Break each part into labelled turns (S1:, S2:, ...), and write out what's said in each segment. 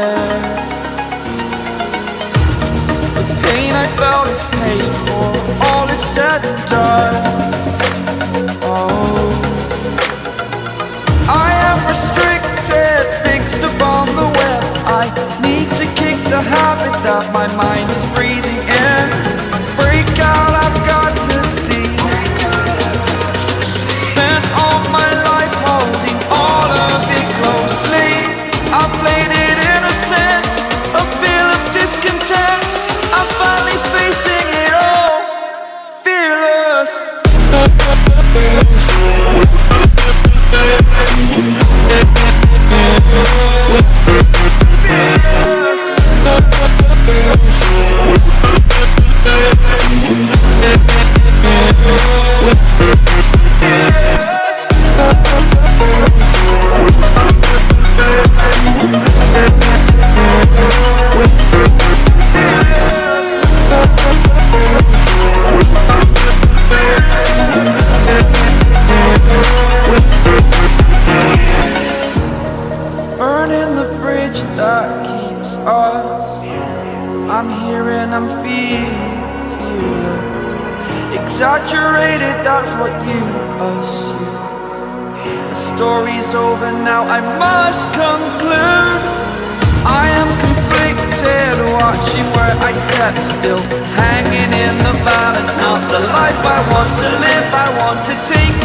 S1: The pain I felt is paid life I want to live, I want to take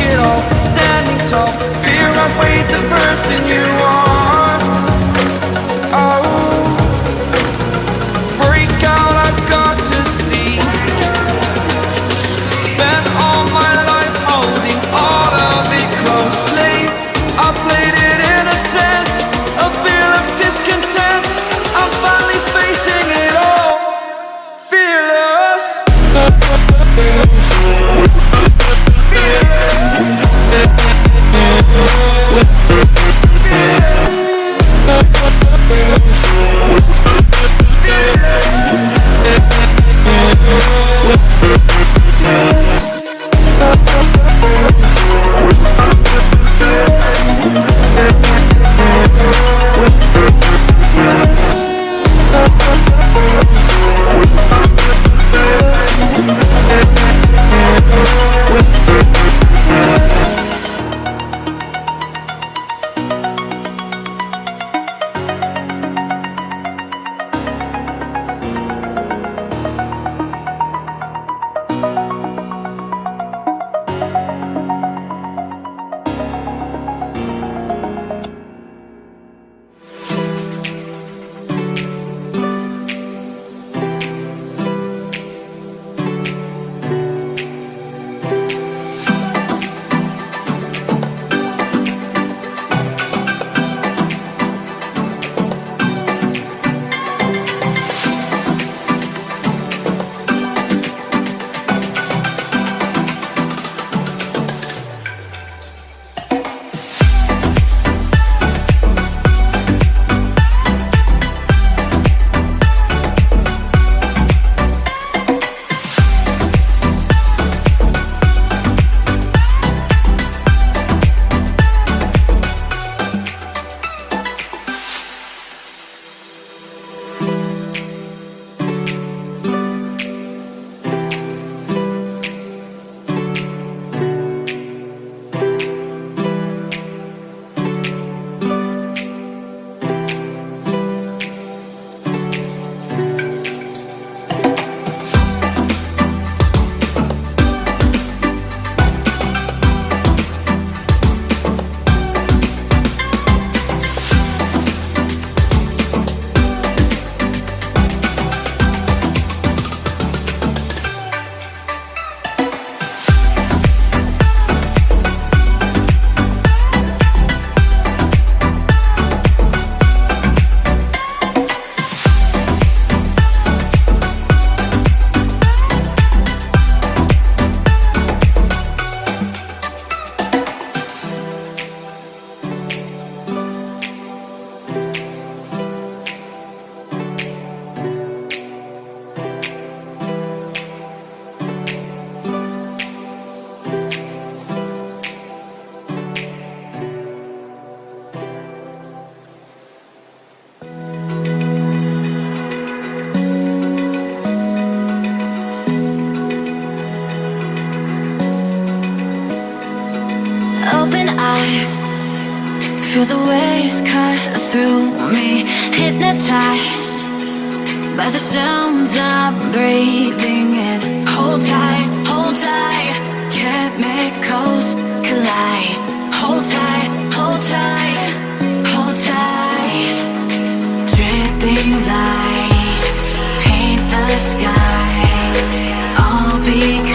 S2: the sounds I'm breathing in. Hold tight, hold tight. Chemicals collide. Hold tight, hold tight, hold tight. Dripping lights paint the skies. All because